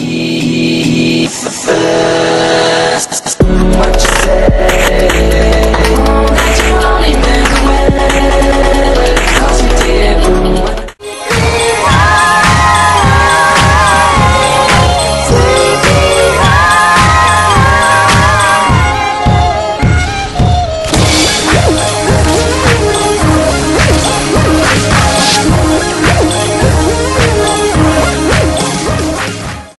eat the best.